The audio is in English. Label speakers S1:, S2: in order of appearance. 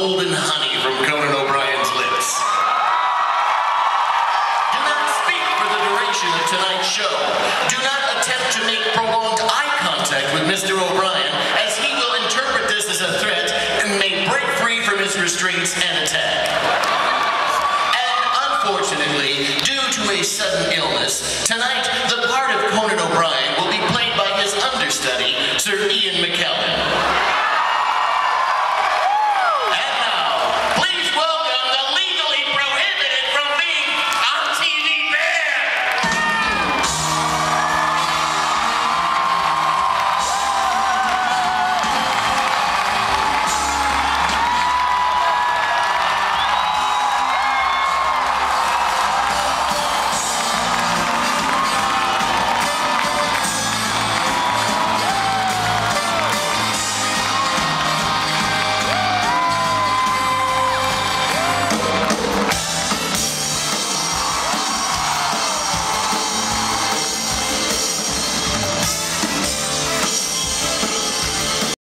S1: golden honey from Conan O'Brien's lips. Do not speak for the duration of tonight's show. Do not attempt to make prolonged eye contact with Mr. O'Brien, as he will interpret this as a threat and may break free from his restraints and attack. And unfortunately, due to a sudden illness, tonight